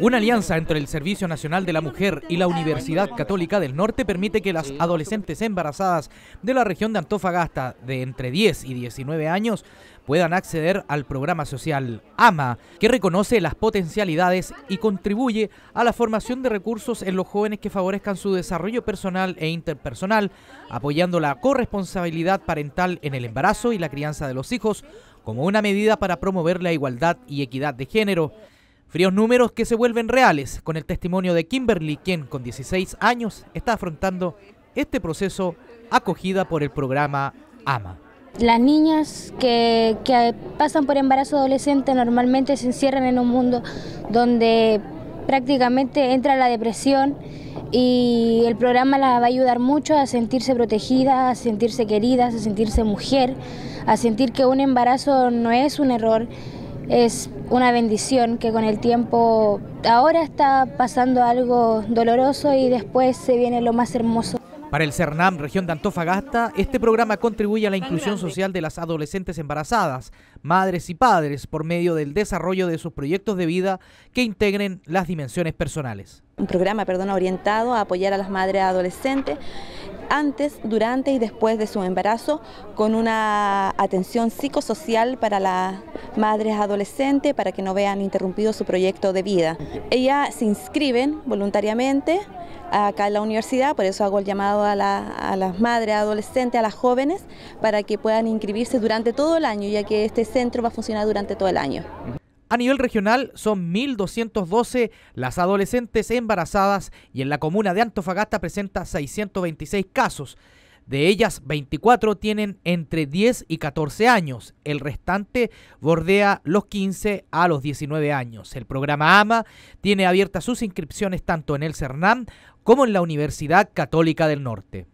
Una alianza entre el Servicio Nacional de la Mujer y la Universidad Católica del Norte permite que las adolescentes embarazadas de la región de Antofagasta de entre 10 y 19 años puedan acceder al programa social AMA, que reconoce las potencialidades y contribuye a la formación de recursos en los jóvenes que favorezcan su desarrollo personal e interpersonal, apoyando la corresponsabilidad parental en el embarazo y la crianza de los hijos como una medida para promover la igualdad y equidad de género. Fríos números que se vuelven reales con el testimonio de Kimberly, quien con 16 años está afrontando este proceso acogida por el programa AMA. Las niñas que, que, pasan por embarazo adolescente normalmente se encierran en un mundo donde prácticamente entra la depresión y el programa las va a ayudar mucho a sentirse protegidas, a sentirse queridas, a sentirse mujer, a sentir que un embarazo no es un error, es una bendición que con el tiempo ahora está pasando algo doloroso y después se viene lo más hermoso. Para el CERNAM, región de Antofagasta, este programa contribuye a la inclusión social de las adolescentes embarazadas, madres y padres por medio del desarrollo de sus proyectos de vida que integren las dimensiones personales. Un programa, perdón, orientado a apoyar a las madres adolescentes antes, durante y después de su embarazo, con una atención psicosocial para las madres adolescentes para que no vean interrumpido su proyecto de vida. Ellas se inscriben voluntariamente acá en la universidad, por eso hago el llamado a, las madres adolescentes, a las jóvenes, para que puedan inscribirse durante todo el año, ya que este centro va a funcionar durante todo el año. A nivel regional son 1.212 las adolescentes embarazadas y en la comuna de Antofagasta presenta 626 casos. De ellas, 24 tienen entre 10 y 14 años. El restante bordea los 15 a los 19 años. El programa AMA tiene abiertas sus inscripciones tanto en el CERNAM como en la Universidad Católica del Norte.